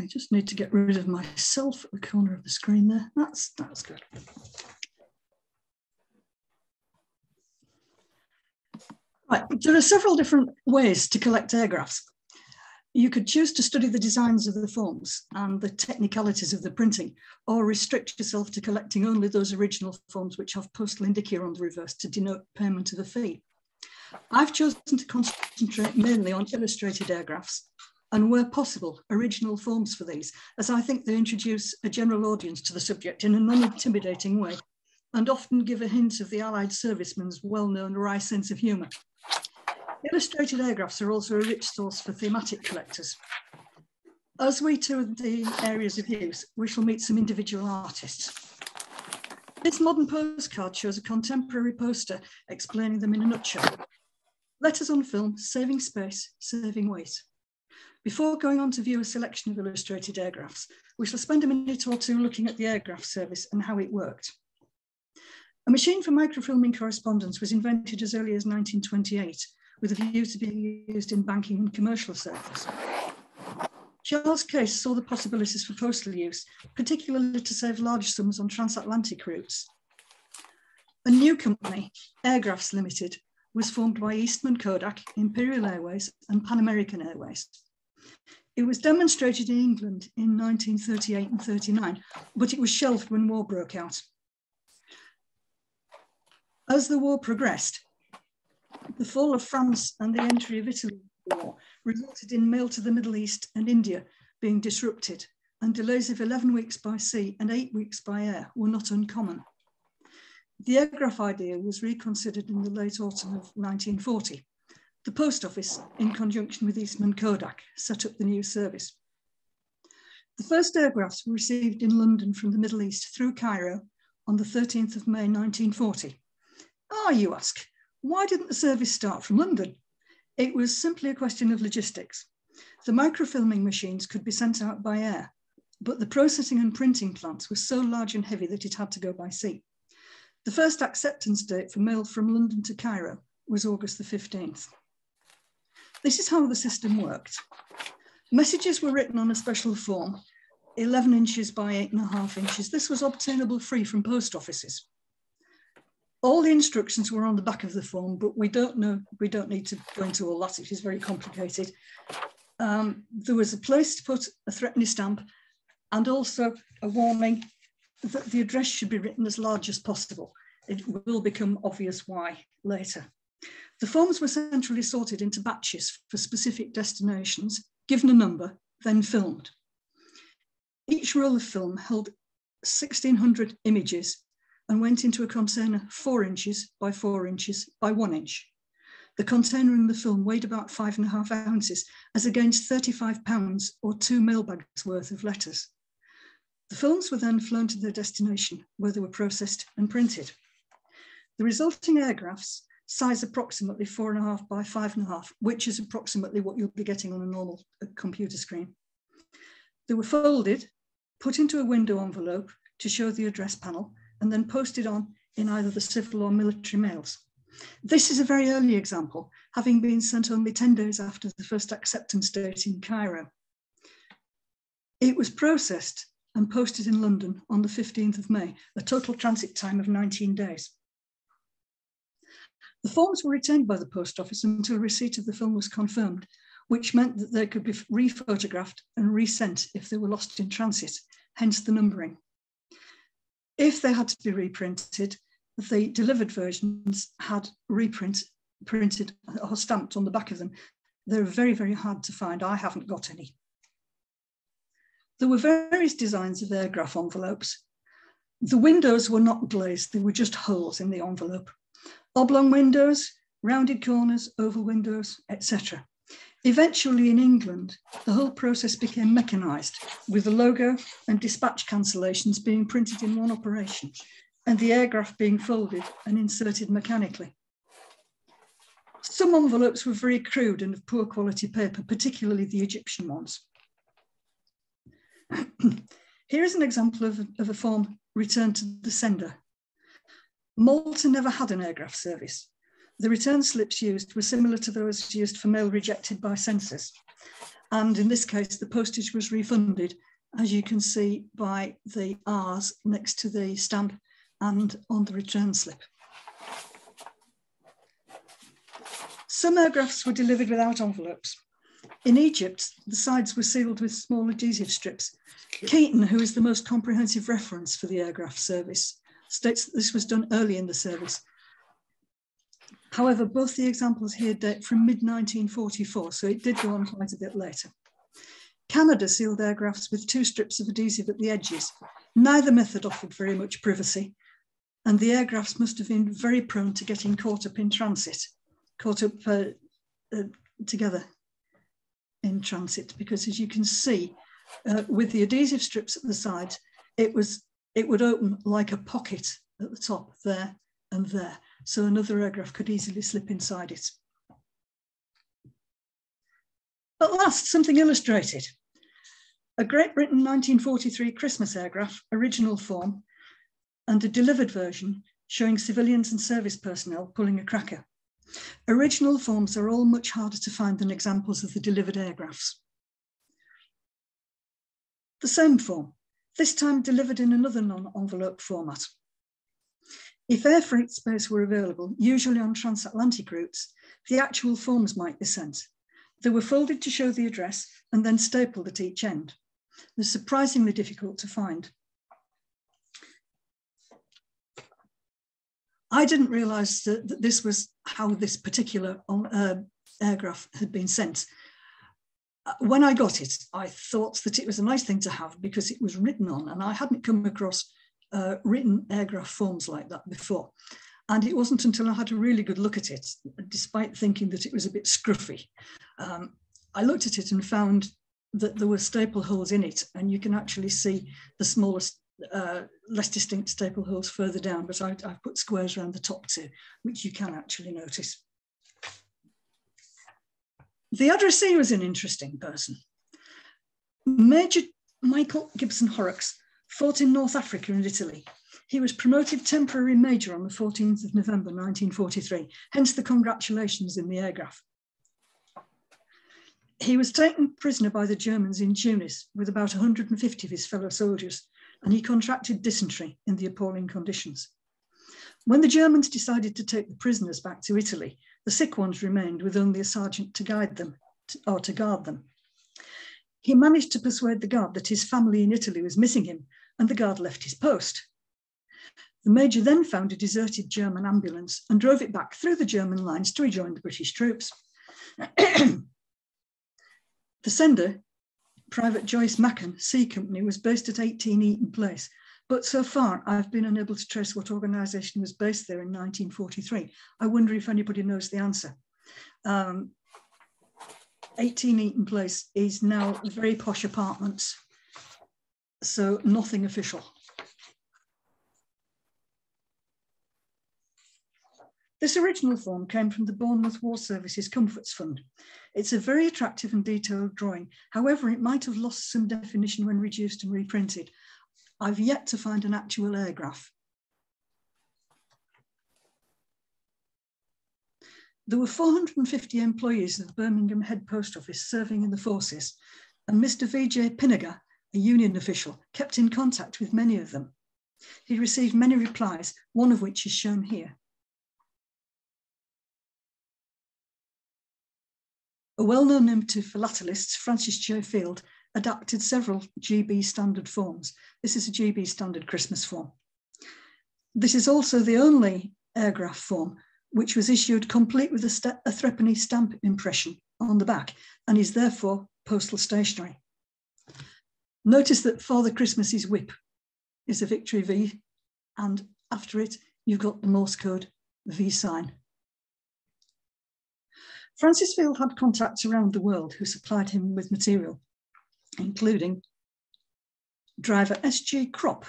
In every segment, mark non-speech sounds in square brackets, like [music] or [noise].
I just need to get rid of myself at the corner of the screen there. That's, that's good. Right, there are several different ways to collect airgraphs. You could choose to study the designs of the forms and the technicalities of the printing, or restrict yourself to collecting only those original forms which have postal indicia on the reverse to denote payment of a fee. I've chosen to concentrate mainly on illustrated airgraphs and where possible, original forms for these, as I think they introduce a general audience to the subject in a non-intimidating way and often give a hint of the Allied servicemen's well-known wry sense of humour. Illustrated airgraphs are also a rich source for thematic collectors. As we tour the areas of use, we shall meet some individual artists. This modern postcard shows a contemporary poster explaining them in a nutshell. Letters on film, saving space, saving weight. Before going on to view a selection of illustrated airgraphs, we shall spend a minute or two looking at the airgraph service and how it worked. A machine for microfilming correspondence was invented as early as 1928 with a view to being used in banking and commercial circles. Charles Case saw the possibilities for postal use, particularly to save large sums on transatlantic routes. A new company, Airgraphs Limited, was formed by Eastman Kodak, Imperial Airways, and Pan American Airways. It was demonstrated in England in 1938 and 39, but it was shelved when war broke out. As the war progressed, the fall of France and the entry of Italy war resulted in mail to the Middle East and India being disrupted, and delays of 11 weeks by sea and eight weeks by air were not uncommon. The airgraph idea was reconsidered in the late autumn of 1940. The post office, in conjunction with Eastman Kodak, set up the new service. The first airgraphs were received in London from the Middle East through Cairo on the 13th of May 1940. Ah, you ask, why didn't the service start from London? It was simply a question of logistics. The microfilming machines could be sent out by air, but the processing and printing plants were so large and heavy that it had to go by sea. The first acceptance date for mail from London to Cairo was August the 15th. This is how the system worked. Messages were written on a special form, 11 inches by eight and a half inches. This was obtainable free from post offices. All the instructions were on the back of the form, but we don't know, we don't need to go into all that, it is very complicated. Um, there was a place to put a threatening stamp and also a warning that the address should be written as large as possible. It will become obvious why later. The forms were centrally sorted into batches for specific destinations, given a number, then filmed. Each roll of film held 1600 images and went into a container four inches by four inches by one inch. The container in the film weighed about five and a half ounces, as against 35 pounds or two mailbags worth of letters. The films were then flown to their destination, where they were processed and printed. The resulting airgraphs size approximately four and a half by five and a half, which is approximately what you'll be getting on a normal uh, computer screen. They were folded, put into a window envelope to show the address panel, and then posted on in either the civil or military mails. This is a very early example, having been sent only 10 days after the first acceptance date in Cairo. It was processed and posted in London on the 15th of May, a total transit time of 19 days. The forms were retained by the post office until receipt of the film was confirmed, which meant that they could be rephotographed and resent if they were lost in transit, hence the numbering. If they had to be reprinted, the delivered versions had reprint printed or stamped on the back of them. They're very, very hard to find. I haven't got any. There were various designs of airgraph envelopes. The windows were not glazed, they were just holes in the envelope. Oblong windows, rounded corners, oval windows, etc. Eventually in England, the whole process became mechanised with the logo and dispatch cancellations being printed in one operation and the airgraph being folded and inserted mechanically. Some envelopes were very crude and of poor quality paper, particularly the Egyptian ones. [clears throat] Here is an example of, of a form returned to the sender. Malta never had an airgraph service, the return slips used were similar to those used for mail rejected by censors. And in this case, the postage was refunded, as you can see by the R's next to the stamp and on the return slip. Some airgraphs were delivered without envelopes. In Egypt, the sides were sealed with small adhesive strips. Keaton, who is the most comprehensive reference for the airgraph service, states that this was done early in the service. However, both the examples here date from mid-1944, so it did go on quite a bit later. Canada sealed airgraphs with two strips of adhesive at the edges. Neither method offered very much privacy, and the airgraphs must have been very prone to getting caught up in transit caught up uh, uh, together in transit because as you can see uh, with the adhesive strips at the sides it was it would open like a pocket at the top there and there so another airgraph could easily slip inside it. At last, something illustrated. A Great Britain 1943 Christmas airgraph, original form, and a delivered version showing civilians and service personnel pulling a cracker. Original forms are all much harder to find than examples of the delivered airgraphs. The same form, this time delivered in another non-envelope format. If air freight space were available, usually on transatlantic routes, the actual forms might be sent. They were folded to show the address and then stapled at each end. They're surprisingly difficult to find. I didn't realize that, that this was how this particular uh, airgraph had been sent. When I got it, I thought that it was a nice thing to have because it was written on, and I hadn't come across uh, written airgraph forms like that before. And it wasn't until I had a really good look at it, despite thinking that it was a bit scruffy. Um, I looked at it and found that there were staple holes in it, and you can actually see the smallest uh, less distinct staple holes further down, but I, have put squares around the top too, which you can actually notice. The addressee was an interesting person. Major Michael Gibson Horrocks fought in North Africa and Italy. He was promoted temporary major on the 14th of November 1943, hence the congratulations in the airgraph. He was taken prisoner by the Germans in Tunis with about 150 of his fellow soldiers and he contracted dysentery in the appalling conditions. When the Germans decided to take the prisoners back to Italy, the sick ones remained with only a sergeant to guide them or to guard them. He managed to persuade the guard that his family in Italy was missing him, and the guard left his post. The major then found a deserted German ambulance and drove it back through the German lines to rejoin the British troops. [clears throat] the sender Private Joyce Macken C Company was based at 18 Eaton Place, but so far I've been unable to trace what organisation was based there in 1943. I wonder if anybody knows the answer. Um, 18 Eaton Place is now very posh apartments, so nothing official. This original form came from the Bournemouth War Services Comforts Fund. It's a very attractive and detailed drawing. However, it might have lost some definition when reduced and reprinted. I've yet to find an actual airgraph. There were 450 employees of the Birmingham Head Post Office serving in the forces, and Mr. V.J. Pinniger, a union official, kept in contact with many of them. He received many replies, one of which is shown here. A well-known to philatelists, Francis J. Field, adapted several GB standard forms. This is a GB standard Christmas form. This is also the only airgraph form which was issued complete with a, a threepenny stamp impression on the back and is therefore postal stationery. Notice that Father Christmas's whip is a victory V and after it you've got the Morse code V sign. Francis Field had contacts around the world who supplied him with material, including driver S.G. Crop,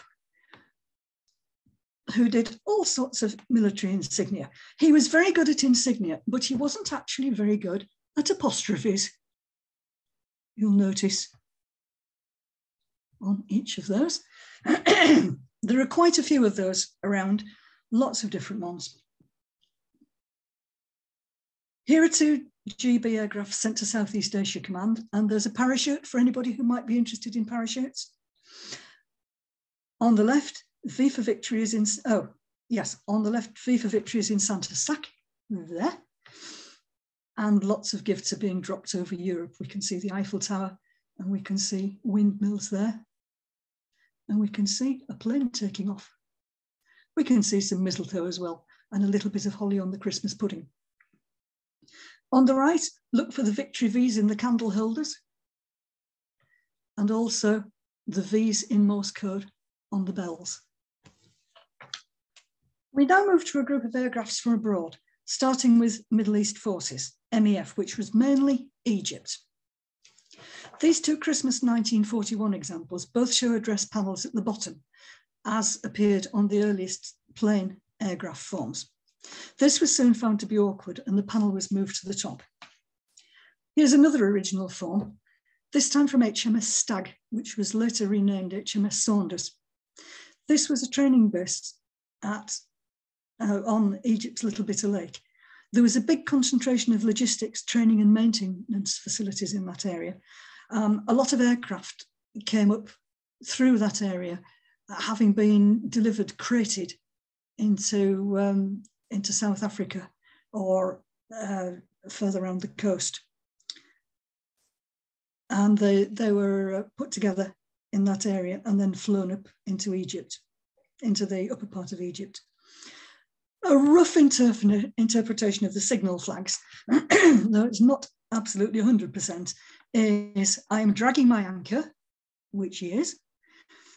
who did all sorts of military insignia. He was very good at insignia, but he wasn't actually very good at apostrophes. You'll notice on each of those. [clears throat] there are quite a few of those around, lots of different ones. Here are two GB airgraphs sent to Southeast Asia Command, and there's a parachute for anybody who might be interested in parachutes. On the left, for Victory is in, oh, yes, on the left, for Victory is in Santa's moustache, there. And lots of gifts are being dropped over Europe. We can see the Eiffel Tower and we can see windmills there. And we can see a plane taking off. We can see some mistletoe as well and a little bit of holly on the Christmas pudding. On the right, look for the victory V's in the candle holders and also the V's in Morse code on the bells. We now move to a group of airgraphs from abroad, starting with Middle East Forces, MEF, which was mainly Egypt. These two Christmas 1941 examples both show address panels at the bottom, as appeared on the earliest plain airgraph forms. This was soon found to be awkward and the panel was moved to the top. Here's another original form, this time from HMS Stag, which was later renamed HMS Saunders. This was a training base at, uh, on Egypt's Little Bitter Lake. There was a big concentration of logistics, training and maintenance facilities in that area. Um, a lot of aircraft came up through that area, having been delivered, crated into um, into South Africa or uh, further around the coast. And they, they were uh, put together in that area and then flown up into Egypt, into the upper part of Egypt. A rough interp interpretation of the signal flags, [clears throat] though it's not absolutely 100%, is I am dragging my anchor, which he is.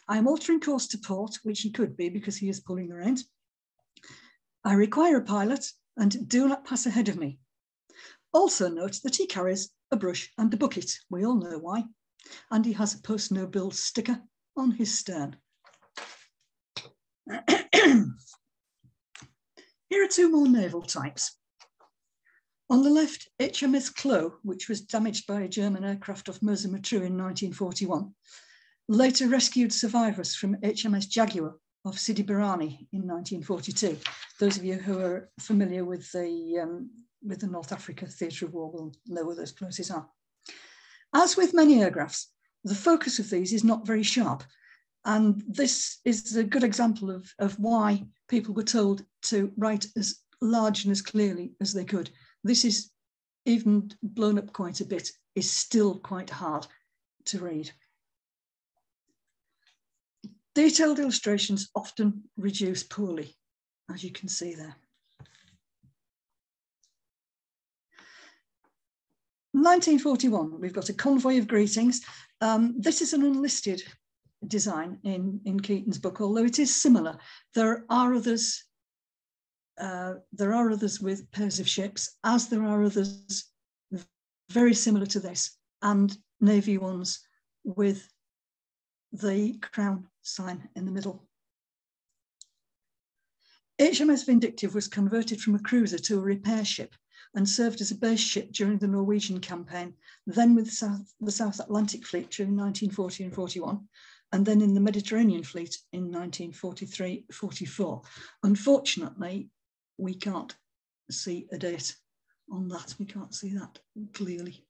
I am altering course to port, which he could be because he is pulling the reins. I require a pilot and do not pass ahead of me. Also note that he carries a brush and a bucket. We all know why. And he has a post no sticker on his stern. [clears throat] Here are two more naval types. On the left, HMS Klo, which was damaged by a German aircraft off Mersa Matruh in 1941, later rescued survivors from HMS Jaguar of Sidi Barrani in 1942. Those of you who are familiar with the, um, with the North Africa Theatre of War will know where those places are. As with many airgraphs, the focus of these is not very sharp. And this is a good example of, of why people were told to write as large and as clearly as they could. This is even blown up quite a bit, is still quite hard to read. Detailed illustrations often reduce poorly, as you can see there. 1941, we've got a convoy of greetings. Um, this is an unlisted design in, in Keaton's book, although it is similar. There are others, uh, there are others with pairs of ships, as there are others very similar to this, and Navy ones with the crown sign in the middle. HMS Vindictive was converted from a cruiser to a repair ship and served as a base ship during the Norwegian campaign, then with South, the South Atlantic Fleet during 1940 and 41, and then in the Mediterranean Fleet in 1943-44. Unfortunately, we can't see a date on that. We can't see that clearly.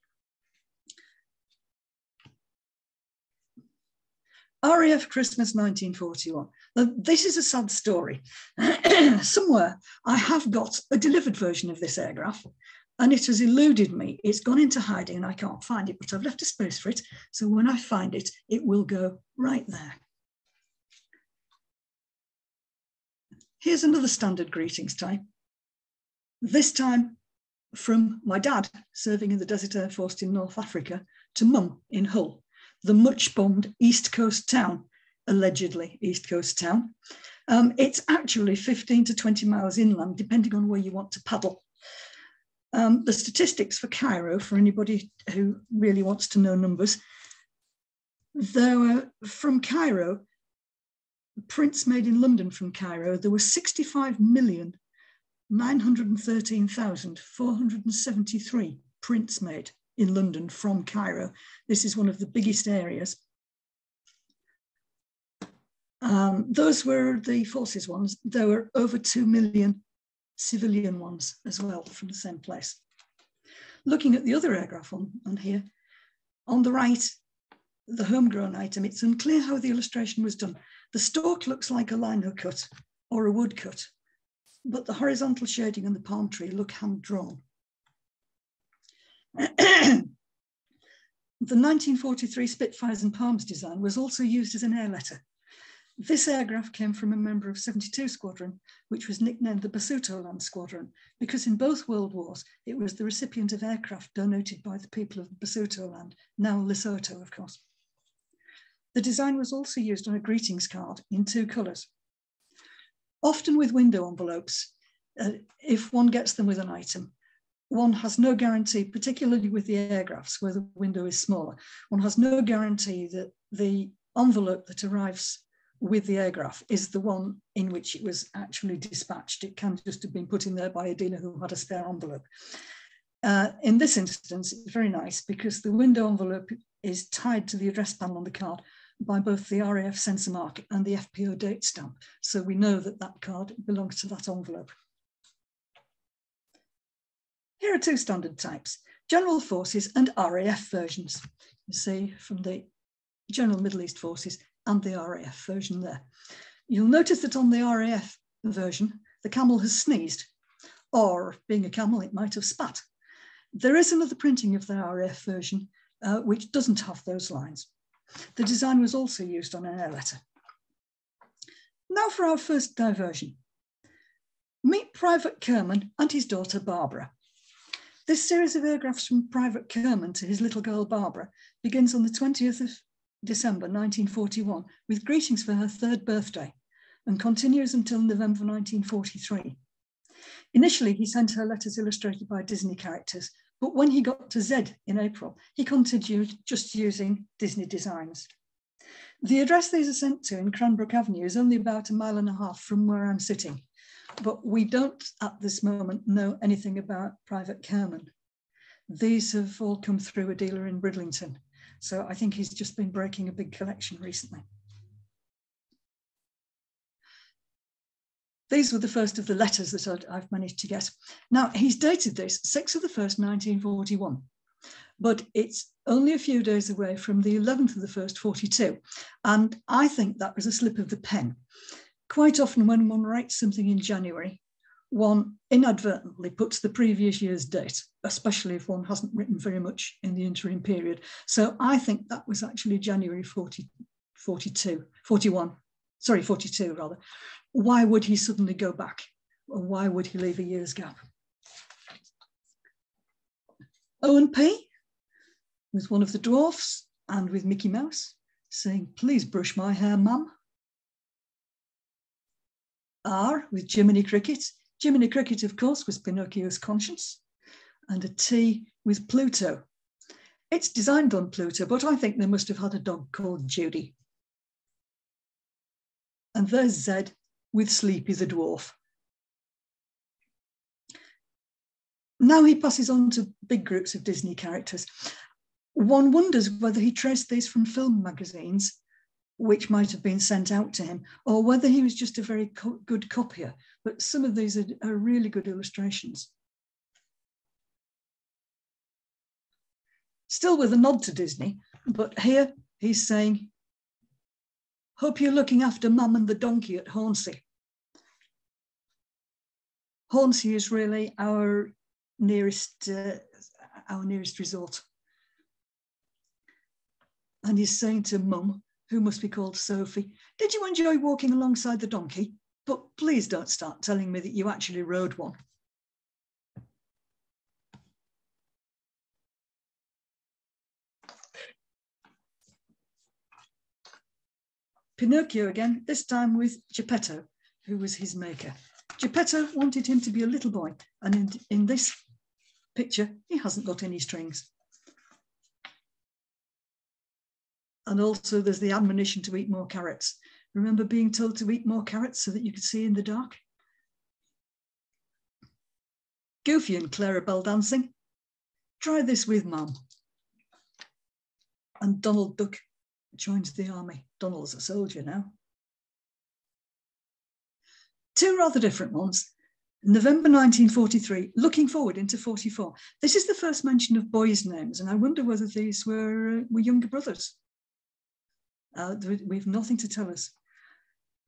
RAF Christmas 1941. Now, this is a sad story. [clears throat] Somewhere I have got a delivered version of this airgraph and it has eluded me. It's gone into hiding and I can't find it, but I've left a space for it. So when I find it, it will go right there. Here's another standard greetings type. This time from my dad serving in the Desert Air Force in North Africa to mum in Hull the much bombed East Coast town, allegedly East Coast town. Um, it's actually 15 to 20 miles inland, depending on where you want to paddle. Um, the statistics for Cairo, for anybody who really wants to know numbers, there were from Cairo, prints made in London from Cairo, there were 65 million 913,473 prints made in London from Cairo. This is one of the biggest areas. Um, those were the forces ones. There were over 2 million civilian ones as well from the same place. looking at the other airgraph on, on here, on the right, the homegrown item, it's unclear how the illustration was done. The stalk looks like a lino cut or a wood cut, but the horizontal shading and the palm tree look hand drawn. The 1943 Spitfires and Palms design was also used as an air letter. This airgraph came from a member of 72 Squadron, which was nicknamed the Basutoland Squadron, because in both World Wars, it was the recipient of aircraft donated by the people of Basutoland, now Lesotho, of course. The design was also used on a greetings card in two colours. Often with window envelopes, uh, if one gets them with an item, one has no guarantee, particularly with the airgraphs where the window is smaller, one has no guarantee that the envelope that arrives with the airgraph is the one in which it was actually dispatched. It can just have been put in there by a dealer who had a spare envelope. Uh, in this instance, it's very nice because the window envelope is tied to the address panel on the card by both the RAF censor mark and the FPO date stamp. So we know that that card belongs to that envelope. Here are two standard types, General Forces and RAF versions. You see from the General Middle East Forces and the RAF version there. You'll notice that on the RAF version, the camel has sneezed, or being a camel, it might have spat. There is another printing of the RAF version uh, which doesn't have those lines. The design was also used on an air letter. Now for our first diversion. Meet Private Kerman and his daughter Barbara. This series of airgraphs from Private Kerman to his little girl Barbara begins on the 20th of December 1941 with greetings for her third birthday and continues until November 1943. Initially, he sent her letters illustrated by Disney characters, but when he got to Z in April, he continued just using Disney designs. The address these are sent to in Cranbrook Avenue is only about a mile and a half from where I'm sitting, but we don't at this moment know anything about Private Kerman. These have all come through a dealer in Bridlington. So I think he's just been breaking a big collection recently. These were the first of the letters that i have managed to get. Now, he's dated this 6th of the 1st, 1941, but it's only a few days away from the 11th of the 1st, 42. And I think that was a slip of the pen quite often when one writes something in January, one inadvertently puts the previous year's date, especially if one hasn't written very much in the interim period. So I think that was actually January 40, 42, 41, sorry, 42 rather. Why would he suddenly go back? Or why would he leave a year's gap? Owen P with one of the dwarfs and with Mickey Mouse saying, please brush my hair, mum. R with Jiminy Cricket. Jiminy Cricket, of course, was Pinocchio's conscience. And a T with Pluto. It's designed on Pluto, but I think they must have had a dog called Judy. And there's Z with Sleepy the Dwarf. Now he passes on to big groups of Disney characters. One wonders whether he traced these from film magazines which might have been sent out to him, or whether he was just a very co good copier. But some of these are, are really good illustrations. Still with a nod to Disney, but here he's saying, Hope you're looking after mum and the donkey at Hornsea. Hornsea is really our nearest, uh, our nearest resort. And he's saying to mum, who must be called Sophie, did you enjoy walking alongside the donkey? But please don't start telling me that you actually rode one. Pinocchio again, this time with Geppetto, who was his maker. Geppetto wanted him to be a little boy, and in, in this picture, he hasn't got any strings. And also there's the admonition to eat more carrots. Remember being told to eat more carrots so that you could see in the dark? Goofy and Clarabelle dancing. Try this with mum. And Donald Duck joins the army. Donald's a soldier now. Two rather different ones. November 1943, looking forward into 44. This is the first mention of boys' names, and I wonder whether these were, uh, were younger brothers. Uh, we've nothing to tell us.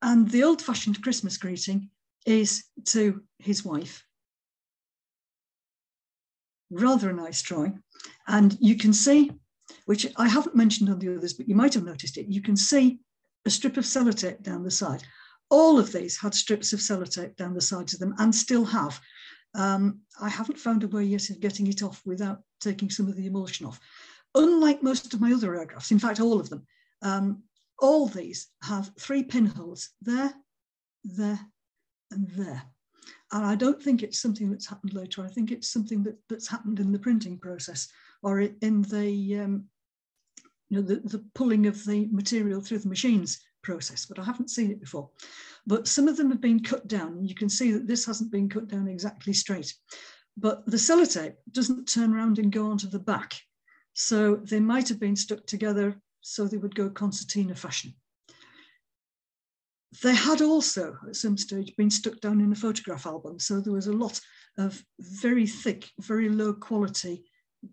And the old fashioned Christmas greeting is to his wife. Rather a nice drawing. And you can see, which I haven't mentioned on the others, but you might have noticed it, you can see a strip of sellotape down the side. All of these had strips of sellotape down the sides of them and still have. Um, I haven't found a way yet of getting it off without taking some of the emulsion off. Unlike most of my other airgraphs, in fact, all of them, um, all these have three pinholes there, there, and there. And I don't think it's something that's happened later. I think it's something that, that's happened in the printing process or in the, um, you know, the, the pulling of the material through the machines process, but I haven't seen it before. But some of them have been cut down, you can see that this hasn't been cut down exactly straight. But the sellotape doesn't turn around and go onto the back. So they might have been stuck together so they would go concertina fashion. They had also, at some stage, been stuck down in a photograph album. So there was a lot of very thick, very low quality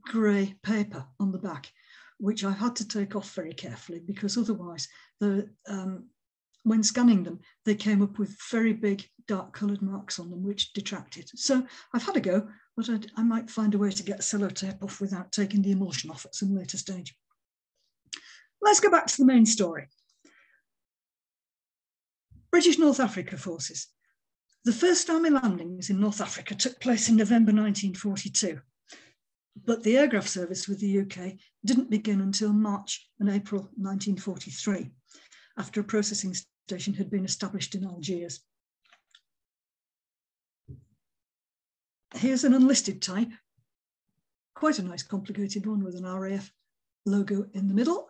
grey paper on the back which I had to take off very carefully because otherwise, the um, when scanning them, they came up with very big dark coloured marks on them, which detracted. So I've had a go, but I'd, i might find a way to get sellotape off without taking the emulsion off at some later stage. Let's go back to the main story. British North Africa forces. The first army landings in North Africa took place in November 1942 but the airgraph service with the UK didn't begin until March and April 1943, after a processing station had been established in Algiers. Here's an unlisted type, quite a nice complicated one with an RAF logo in the middle,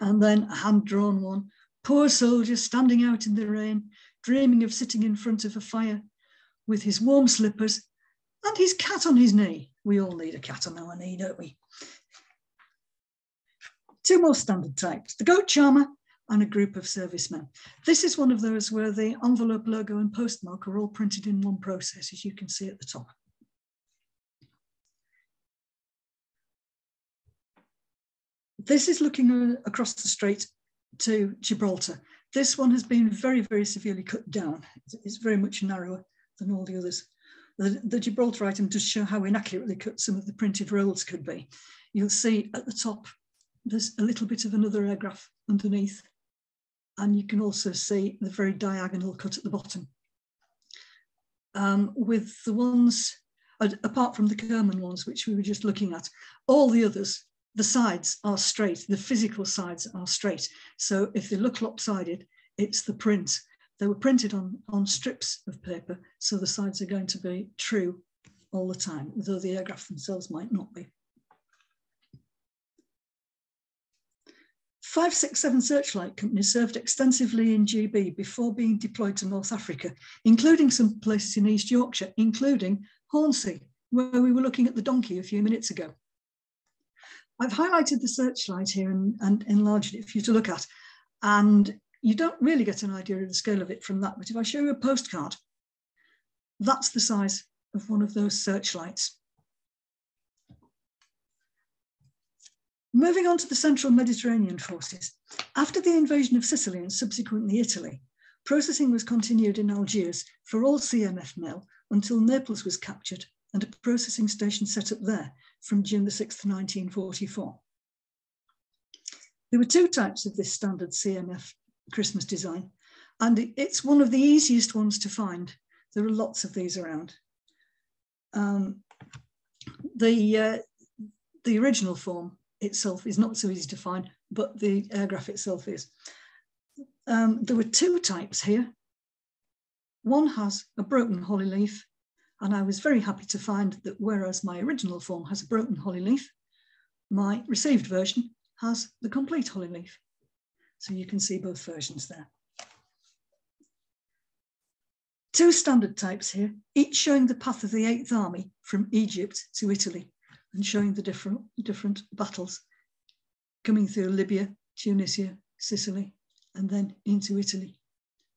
and then a hand-drawn one, poor soldier standing out in the rain, dreaming of sitting in front of a fire with his warm slippers and his cat on his knee. We all need a cat on our knee, don't we? Two more standard types, the goat charmer and a group of servicemen. This is one of those where the envelope logo and postmark are all printed in one process, as you can see at the top. This is looking across the strait to Gibraltar. This one has been very, very severely cut down. It's very much narrower than all the others. The, the Gibraltar item does show how inaccurately cut some of the printed rolls could be. You'll see at the top, there's a little bit of another airgraph underneath. And you can also see the very diagonal cut at the bottom. Um, with the ones, apart from the Kerman ones, which we were just looking at, all the others, the sides are straight, the physical sides are straight. So if they look lopsided, it's the print they were printed on, on strips of paper, so the sides are going to be true all the time, though the airgraphs themselves might not be. 567 Searchlight Company served extensively in GB before being deployed to North Africa, including some places in East Yorkshire, including Hornsea, where we were looking at the donkey a few minutes ago. I've highlighted the searchlight here and, and enlarged it for you to look at. And you don't really get an idea of the scale of it from that. But if I show you a postcard, that's the size of one of those searchlights. Moving on to the Central Mediterranean forces. After the invasion of Sicily and subsequently Italy, processing was continued in Algiers for all CMF mail until Naples was captured and a processing station set up there from June the 6th, 1944. There were two types of this standard CMF Christmas design. And it's one of the easiest ones to find. There are lots of these around. Um, the, uh, the original form itself is not so easy to find, but the airgraph itself is. Um, there were two types here. One has a broken holly leaf, and I was very happy to find that whereas my original form has a broken holly leaf, my received version has the complete holly leaf. So you can see both versions there. Two standard types here, each showing the path of the Eighth Army from Egypt to Italy and showing the different, different battles coming through Libya, Tunisia, Sicily, and then into Italy.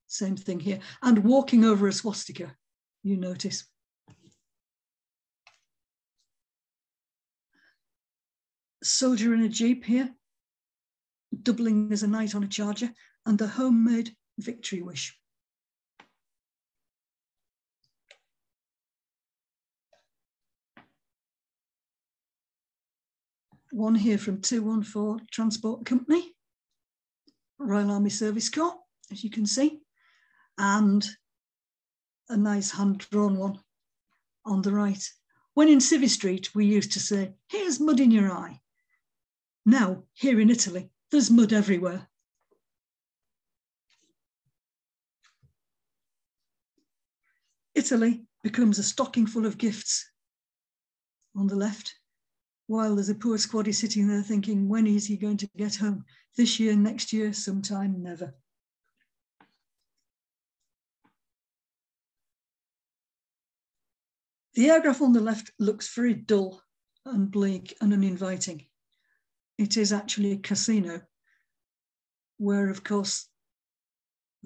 Same thing here. And walking over a swastika you notice. Soldier in a Jeep here, doubling as a knight on a charger, and the homemade victory wish. One here from 214 Transport Company, Royal Army Service Corps, as you can see, and a nice hand-drawn one on the right. When in Civvy Street, we used to say, here's mud in your eye. Now, here in Italy, there's mud everywhere. Italy becomes a stocking full of gifts on the left, while there's a poor squaddy sitting there thinking, when is he going to get home? This year, next year, sometime, never. The airgraph on the left looks very dull and bleak and uninviting. It is actually a Cassino where, of course,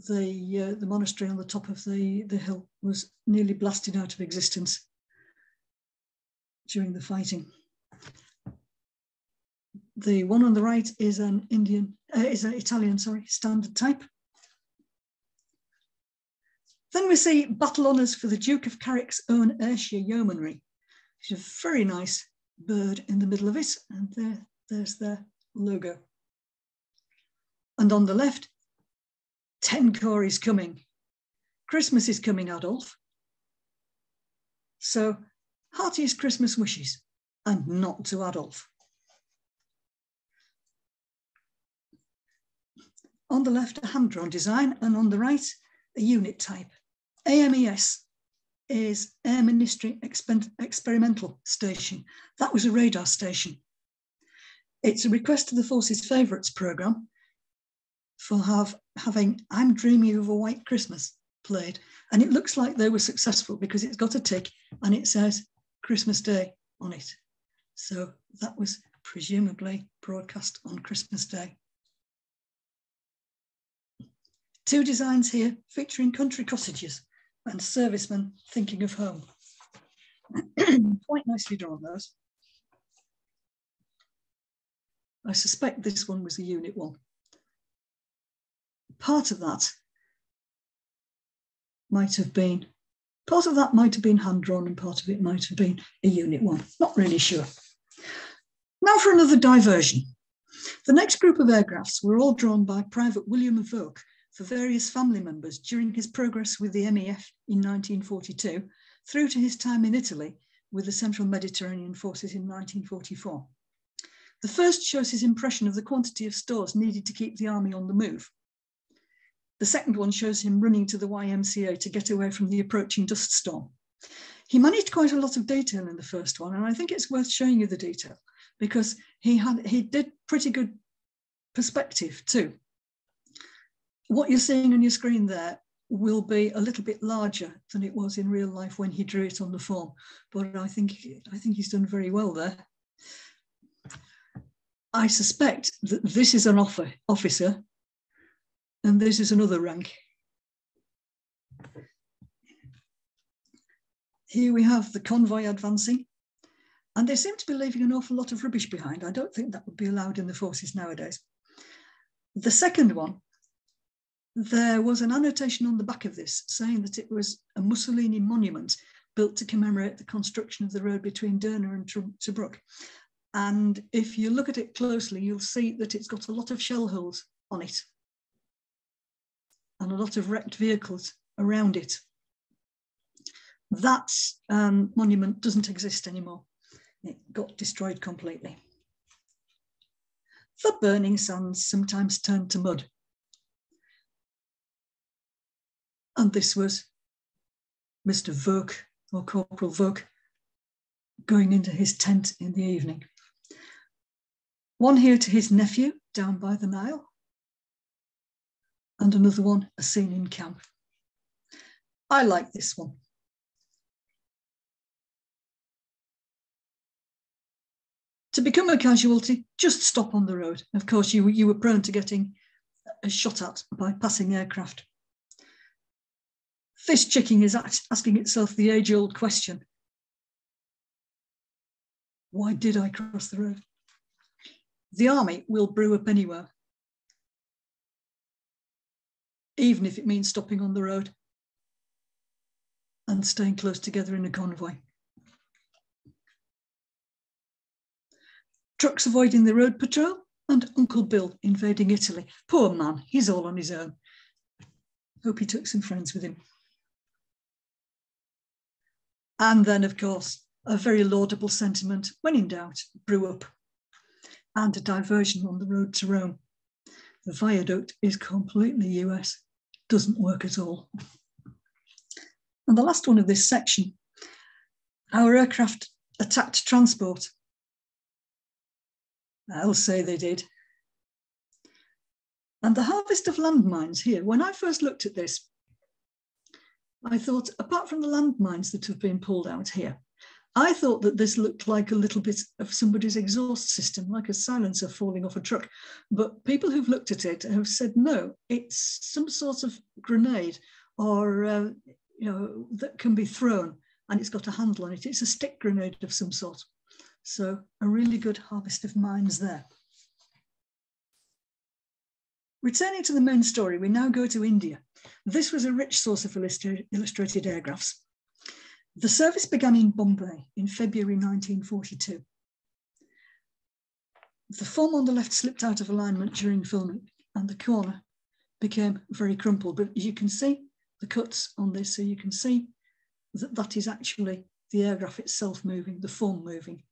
the, uh, the monastery on the top of the, the hill was nearly blasted out of existence during the fighting. The one on the right is an Indian, uh, is an Italian, sorry, standard type. Then we see battle honours for the Duke of Carrick's own Ayrshire Yeomanry, is a very nice bird in the middle of it, and there, there's their logo. And on the left, 10 Corps is coming. Christmas is coming, Adolf. So heartiest Christmas wishes, and not to Adolf. On the left, a hand-drawn design, and on the right, a unit type. AMES is Air Ministry Exper Experimental Station. That was a radar station. It's a request to the Forces Favourites programme for have, having I'm Dreaming of a White Christmas played. And it looks like they were successful because it's got a tick and it says Christmas Day on it. So that was presumably broadcast on Christmas Day. Two designs here featuring country cottages and servicemen thinking of home. [clears throat] Quite nicely drawn those. I suspect this one was a unit one. Part of that might have been, part of that might have been hand drawn and part of it might have been a unit one. Not really sure. Now for another diversion. The next group of airgraphs were all drawn by Private William Voke for various family members during his progress with the MEF in 1942 through to his time in Italy with the Central Mediterranean Forces in 1944. The first shows his impression of the quantity of stores needed to keep the army on the move. The second one shows him running to the YMCA to get away from the approaching dust storm. He managed quite a lot of detail in the first one, and I think it's worth showing you the detail because he had he did pretty good perspective too what you're seeing on your screen there will be a little bit larger than it was in real life when he drew it on the form. But I think I think he's done very well there. I suspect that this is an offer, officer and this is another rank. Here we have the convoy advancing and they seem to be leaving an awful lot of rubbish behind. I don't think that would be allowed in the forces nowadays. The second one there was an annotation on the back of this saying that it was a Mussolini monument built to commemorate the construction of the road between Derna and Tobruk. And if you look at it closely, you'll see that it's got a lot of shell holes on it and a lot of wrecked vehicles around it. That um, monument doesn't exist anymore. It got destroyed completely. The burning sands sometimes turned to mud And this was Mr. Voke or Corporal Voke going into his tent in the evening. One here to his nephew down by the Nile, and another one, a scene in camp. I like this one. To become a casualty, just stop on the road. Of course, you, you were prone to getting a shot at by passing aircraft. This chicken is asking itself the age old question Why did I cross the road? The army will brew up anywhere, even if it means stopping on the road and staying close together in a convoy. Trucks avoiding the road patrol and Uncle Bill invading Italy. Poor man, he's all on his own. Hope he took some friends with him. And then, of course, a very laudable sentiment when in doubt, brew up. And a diversion on the road to Rome. The viaduct is completely US, doesn't work at all. And the last one of this section our aircraft attacked transport. I'll say they did. And the harvest of landmines here, when I first looked at this, I thought, apart from the landmines that have been pulled out here, I thought that this looked like a little bit of somebody's exhaust system, like a silencer falling off a truck. But people who've looked at it have said, no, it's some sort of grenade or, uh, you know, that can be thrown and it's got a handle on it. It's a stick grenade of some sort. So a really good harvest of mines there. Returning to the main story, we now go to India. This was a rich source of illustrated airgraphs. The service began in Bombay in February 1942. The form on the left slipped out of alignment during filming and the corner became very crumpled. But as you can see, the cuts on this, so you can see that that is actually the airgraph itself moving, the form moving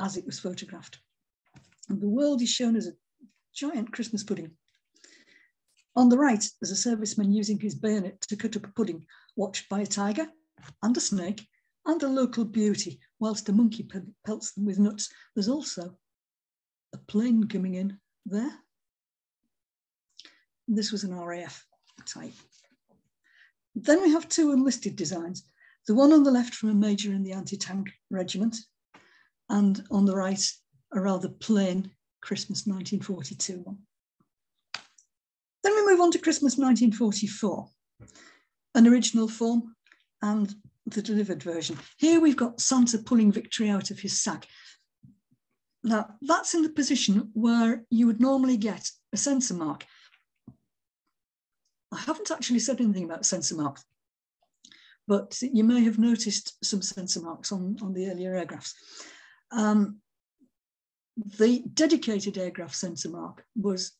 as it was photographed. And the world is shown as a giant Christmas pudding. On the right, there's a serviceman using his bayonet to cut up a pudding, watched by a tiger and a snake and a local beauty, whilst a monkey pelts them with nuts. There's also a plane coming in there. This was an RAF type. Then we have two unlisted designs. The one on the left from a major in the anti-tank regiment, and on the right, a rather plain Christmas 1942 one. Then we move on to Christmas 1944, an original form and the delivered version. Here we've got Santa pulling Victory out of his sack. Now, that's in the position where you would normally get a censor mark. I haven't actually said anything about censor marks, but you may have noticed some censor marks on, on the earlier airgraphs. Um, the dedicated airgraph censor mark was,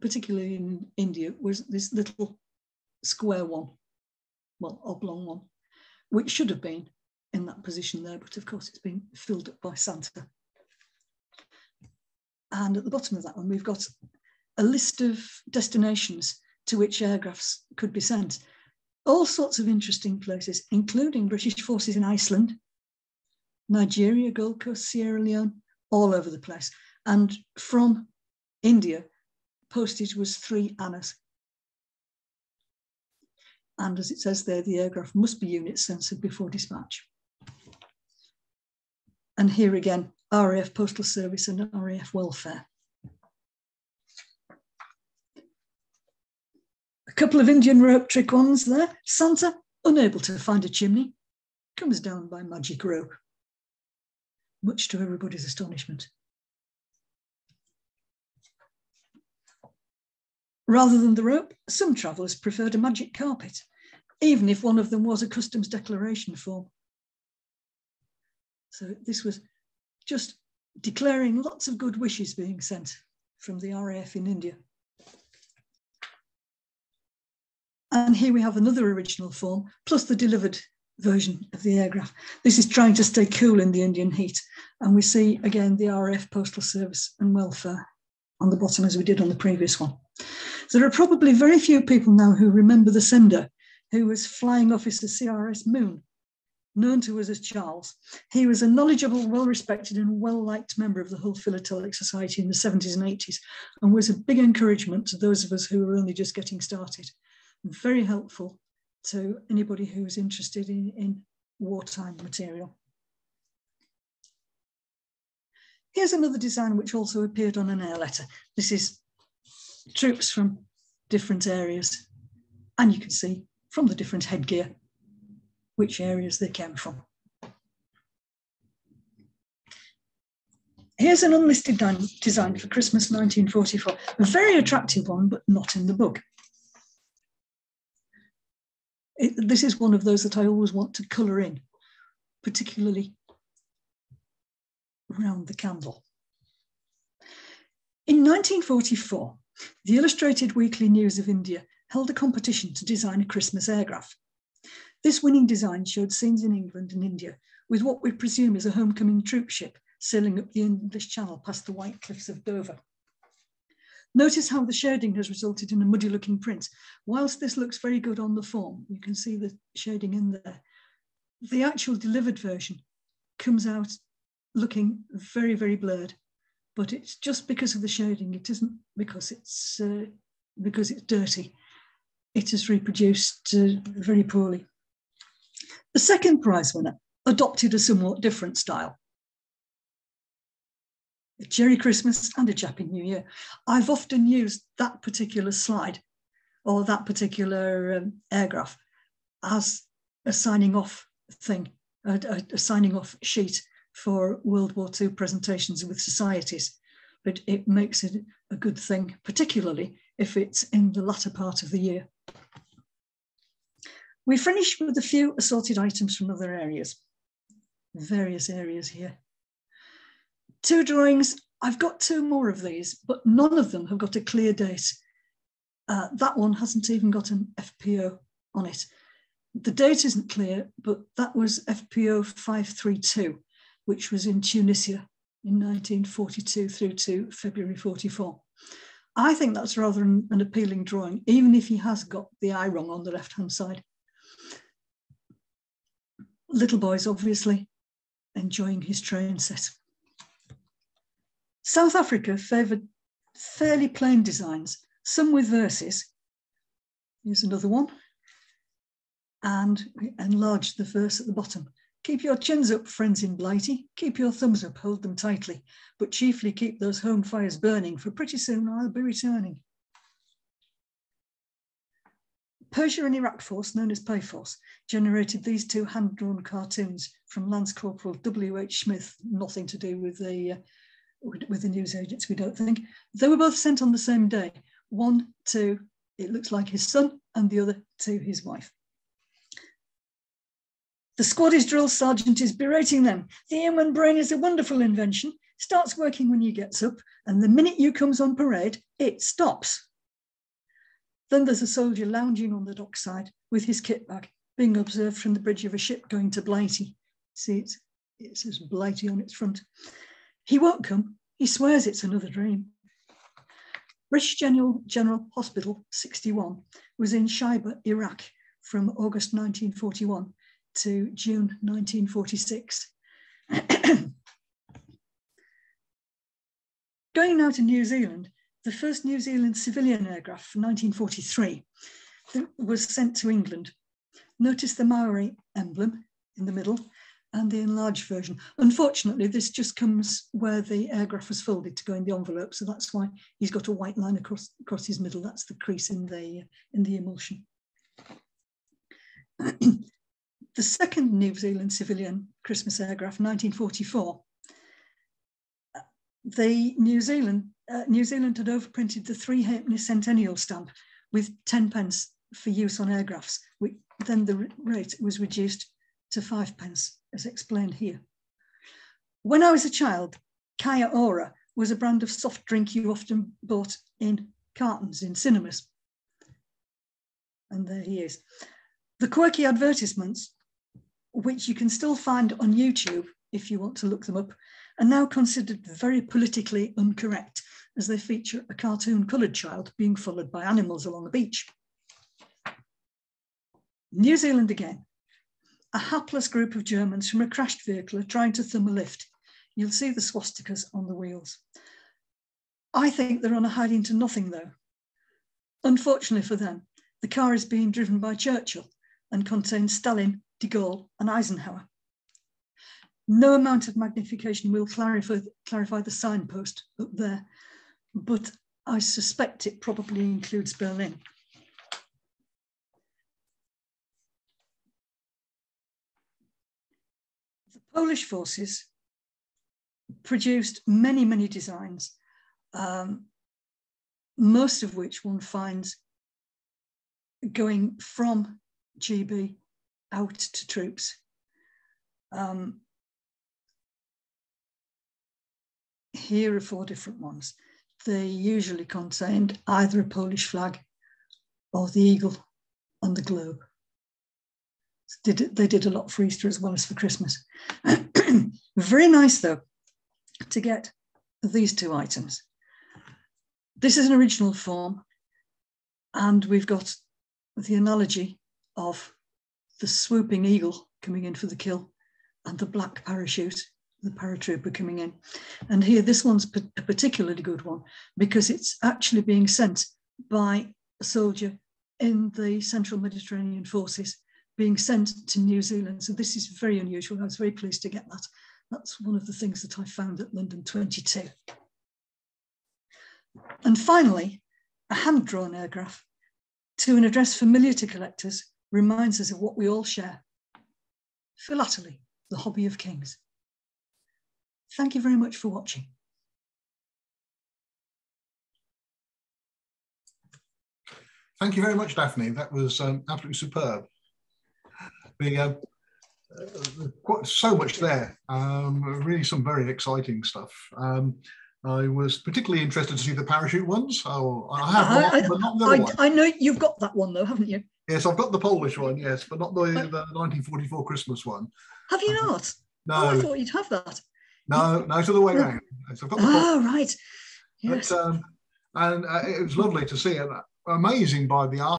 particularly in India, was this little square one, well, oblong one, which should have been in that position there, but of course it's been filled up by Santa. And at the bottom of that one, we've got a list of destinations to which airgraphs could be sent. All sorts of interesting places, including British forces in Iceland, Nigeria, Gold Coast, Sierra Leone, all over the place. And from India, postage was three annas. And as it says there, the airgraph must be unit censored before dispatch. And here again, RAF Postal Service and RAF Welfare. A couple of Indian rope trick ones there. Santa, unable to find a chimney, comes down by magic rope much to everybody's astonishment. Rather than the rope, some travellers preferred a magic carpet, even if one of them was a customs declaration form. So this was just declaring lots of good wishes being sent from the RAF in India. And here we have another original form, plus the delivered version of the airgraph. This is trying to stay cool in the Indian heat. And we see again the RAF Postal Service and welfare on the bottom as we did on the previous one. There are probably very few people now who remember the sender, who was Flying Officer CRS Moon, known to us as Charles. He was a knowledgeable, well-respected and well-liked member of the Hull Philatelic Society in the 70s and 80s and was a big encouragement to those of us who were only just getting started. Very helpful to anybody who was interested in, in wartime material. Here's another design which also appeared on an air letter. This is troops from different areas. And you can see from the different headgear, which areas they came from. Here's an unlisted design for Christmas 1944, a very attractive one, but not in the book. It, this is one of those that I always want to colour in, particularly around the candle. In 1944, the Illustrated Weekly News of India held a competition to design a Christmas airgraph. This winning design showed scenes in England and India with what we presume is a homecoming troop ship sailing up the English Channel past the white cliffs of Dover. Notice how the shading has resulted in a muddy looking print. Whilst this looks very good on the form, you can see the shading in there. The actual delivered version comes out looking very, very blurred, but it's just because of the shading. It isn't because it's, uh, because it's dirty. It is reproduced uh, very poorly. The second prize winner adopted a somewhat different style a Cherry Christmas and a Chappy New Year. I've often used that particular slide or that particular um, airgraph as a signing off thing, a, a, a, signing off sheet for World War II presentations with societies. But it makes it a good thing, particularly if it's in the latter part of the year. We finish with a few assorted items from other areas, various areas here. Two drawings, I've got two more of these, but none of them have got a clear date. Uh, that one hasn't even got an FPO on it. The date isn't clear, but that was FPO 532, which was in Tunisia in 1942 through to February 44. I think that's rather an, an appealing drawing, even if he has got the eye wrong on the left-hand side. Little boys, obviously, enjoying his train set. South Africa favoured fairly plain designs, some with verses. Here's another one. And we enlarge the verse at the bottom. Keep your chins up, friends in Blighty. Keep your thumbs up, hold them tightly. But chiefly keep those home fires burning, for pretty soon I'll be returning. Persia and Iraq Force, known as Paiforce, generated these two hand-drawn cartoons from Lance Corporal W.H. Smith, nothing to do with the uh, with the news agents, we don't think. They were both sent on the same day, one to, it looks like his son, and the other to his wife. The squad's drill sergeant is berating them. The human brain is a wonderful invention, starts working when you gets up, and the minute you comes on parade, it stops. Then there's a soldier lounging on the dockside with his kit bag, being observed from the bridge of a ship going to Blighty. See, it's, it says Blighty on its front. He won't come. He swears it's another dream. British General, General Hospital 61 was in Shaiba, Iraq from August 1941 to June 1946. [coughs] Going now to New Zealand, the first New Zealand civilian airgraph from 1943 was sent to England. Notice the Maori emblem in the middle and the enlarged version. Unfortunately, this just comes where the airgraph was folded to go in the envelope, so that's why he's got a white line across, across his middle. That's the crease in the, in the emulsion. [clears throat] the second New Zealand civilian Christmas airgraph, 1944, the New Zealand, uh, New Zealand had overprinted the three halfpenny centennial stamp with 10 pence for use on airgraphs. We, then the rate was reduced to five pence, as explained here. When I was a child, Kia-Ora was a brand of soft drink you often bought in cartons in cinemas. And there he is. The quirky advertisements, which you can still find on YouTube if you want to look them up, are now considered very politically incorrect as they feature a cartoon coloured child being followed by animals along a beach. New Zealand again a hapless group of Germans from a crashed vehicle are trying to thumb a lift. You'll see the swastikas on the wheels. I think they're on a hiding to nothing though. Unfortunately for them, the car is being driven by Churchill and contains Stalin, de Gaulle, and Eisenhower. No amount of magnification will clarify, clarify the signpost up there, but I suspect it probably includes Berlin. The Polish forces produced many, many designs, um, most of which one finds going from GB out to troops. Um, here are four different ones. They usually contained either a Polish flag or the eagle on the globe. Did, they did a lot for Easter as well as for Christmas. [clears throat] Very nice though to get these two items. This is an original form and we've got the analogy of the swooping eagle coming in for the kill and the black parachute, the paratrooper coming in. And here, this one's a particularly good one because it's actually being sent by a soldier in the Central Mediterranean forces being sent to New Zealand. So this is very unusual. I was very pleased to get that. That's one of the things that I found at London 22. And finally, a hand-drawn airgraph to an address familiar to collectors reminds us of what we all share. Philately, the hobby of kings. Thank you very much for watching. Thank you very much, Daphne. That was um, absolutely superb. The, uh, uh, so much there. Um, really, some very exciting stuff. Um, I was particularly interested to see the parachute ones. Oh, I have one, I, but not the I, one. I know you've got that one though, haven't you? Yes, I've got the Polish one. Yes, but not the, the 1944 Christmas one. Have you um, not? No, oh, I thought you'd have that. No, no, to the way around. So I've got the oh, right. Yes. But, um, and uh, it was lovely to see it. Amazing by the art